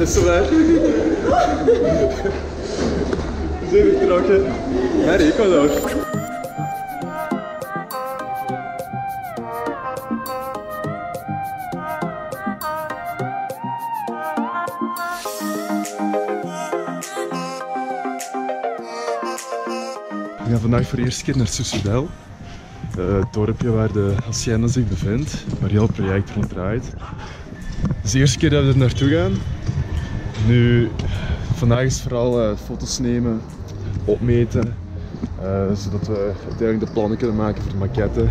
Het is zover. We zijn vertrokken. Naar Ecuador. We gaan vandaag voor de eerste keer naar Susudel. Eh, het dorpje waar de hacienda zich bevindt, waar heel het project rond draait. Het is de eerste keer dat we er naartoe gaan. Nu, vandaag is vooral eh, foto's nemen, opmeten, eh, zodat we uiteindelijk de plannen kunnen maken voor de maquette.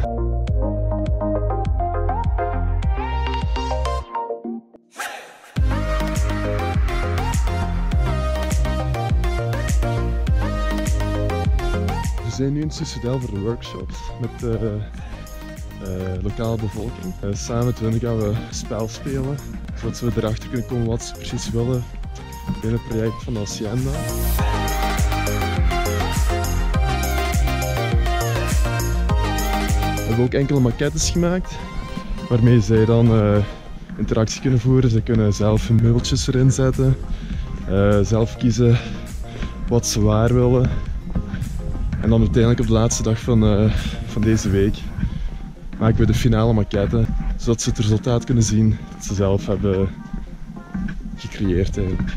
We zijn nu in Susudel voor de workshops met de eh, lokale bevolking. Samen met hen gaan we spel spelen, zodat we erachter kunnen komen wat ze precies willen binnen het project van Hacienda. We hebben ook enkele maquettes gemaakt, waarmee zij dan eh, interactie kunnen voeren. Ze kunnen zelf meubeltjes erin zetten, eh, zelf kiezen wat ze waar willen. En dan uiteindelijk op de laatste dag van, eh, van deze week maken we de finale maquette, zodat ze het resultaat kunnen zien dat ze zelf hebben gecreëerd eigenlijk.